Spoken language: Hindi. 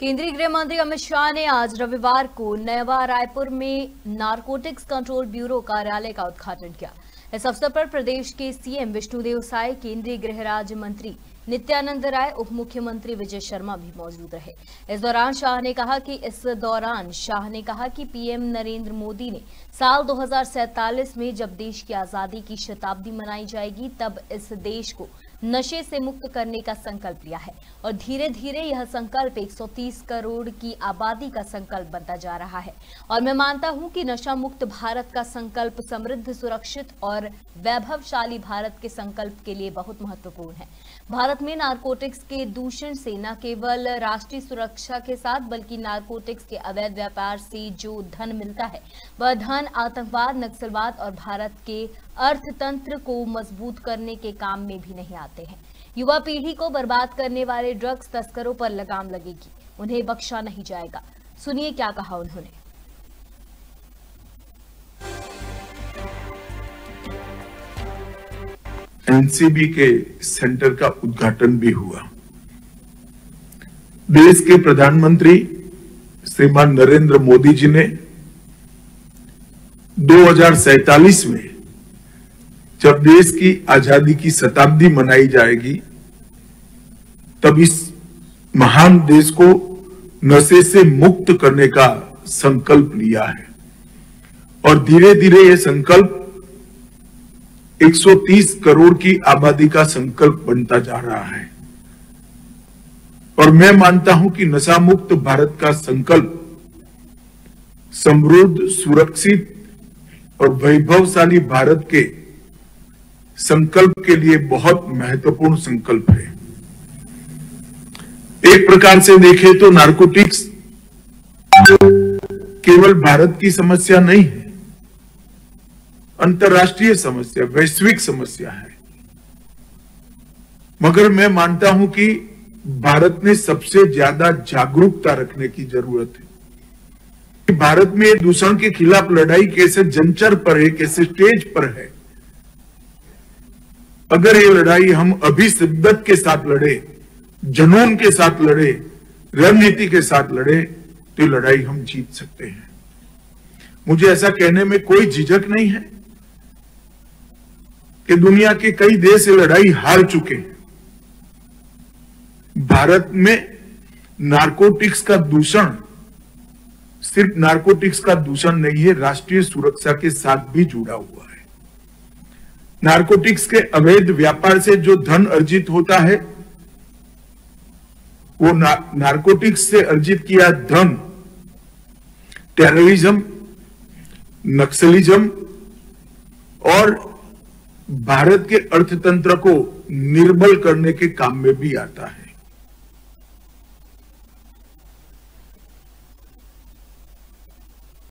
केंद्रीय गृह मंत्री अमित शाह ने आज रविवार को नया रायपुर में नारकोटिक्स कंट्रोल ब्यूरो कार्यालय का उद्घाटन किया। इस अवसर पर प्रदेश के सीएम विष्णुदेव साय, केंद्रीय गृह राज्य मंत्री नित्यानंद राय उप मुख्यमंत्री विजय शर्मा भी मौजूद रहे। इस दौरान शाह ने कहा कि इस दौरान शाह ने कहा कि पीएम नरेंद्र मोदी ने साल दो में जब देश की आज़ादी की शताब्दी मनाई जाएगी, तब इस देश को नशे से मुक्त करने का संकल्प लिया है और धीरे धीरे यह संकल्प 130 करोड़ की आबादी का संकल्प बनता जा रहा है। और मैं मानता हूँ कि नशा मुक्त भारत का संकल्प समृद्ध, सुरक्षित और वैभवशाली भारत के संकल्प के लिए बहुत महत्वपूर्ण है। भारत में नारकोटिक्स के दूषण से न केवल राष्ट्रीय सुरक्षा के साथ, बल्कि नारकोटिक्स के अवैध व्यापार से जो धन मिलता है, वह धन आतंकवाद, नक्सलवाद और भारत के अर्थतंत्र को मज़बूत करने के काम में भी नहीं आते हैं। युवा पीढ़ी को बर्बाद करने वाले ड्रग्स तस्करों पर लगाम लगेगी। उन्हें बख्शा नहीं जाएगा। सुनिए क्या कहा उन्होंने। एनसीबी के सेंटर का उद्घाटन भी हुआ। देश के प्रधानमंत्री श्रीमान नरेंद्र मोदी जी ने दो में जब देश की आज़ादी की शताब्दी मनाई जाएगी, तब इस महान देश को नशे से मुक्त करने का संकल्प लिया है। और धीरे धीरे ये संकल्प 130 करोड़ की आबादी का संकल्प बनता जा रहा है। और मैं मानता हूँ कि नशा मुक्त भारत का संकल्प समृद्ध, सुरक्षित और वैभवशाली भारत के संकल्प के लिए बहुत महत्वपूर्ण संकल्प है। एक प्रकार से देखें तो नार्कोटिक्स केवल भारत की समस्या नहीं है अंतर्राष्ट्रीय समस्या, वैश्विक समस्या है। मगर मैं मानता हूँ कि भारत ने सबसे ज़्यादा जागरूकता रखने की ज़रूरत है। कि भारत में दूषण के खिलाफ लड़ाई कैसे जंचर पर है, कैसे स्टेज पर है। अगर ये लड़ाई हम अभी शिद्दत के साथ लड़े, जनून के साथ लड़े, रणनीति के साथ लड़े तो लड़ाई हम जीत सकते हैं। मुझे ऐसा कहने में कोई झिझक नहीं है। कि दुनिया के कई देश ये लड़ाई हार चुके हैं। भारत में नारकोटिक्स का दूषण सिर्फ़ नारकोटिक्स का दूषण नहीं है राष्ट्रीय सुरक्षा के साथ भी जुड़ा हुआ है। नारकोटिक्स के अवैध व्यापार से जो धन अर्जित होता है वो ना, नारकोटिक्स से अर्जित किया धन टेररिज्म नक्सलिज्म और भारत के अर्थतंत्र को निर्बल करने के काम में भी आता है।